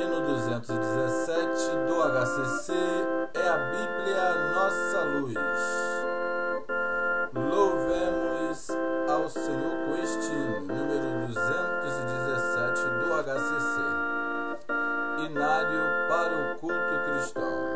Hino 217 do HCC é a Bíblia Nossa Luz. Louvemos ao Senhor com este número 217 do HCC. Inário para o culto cristão.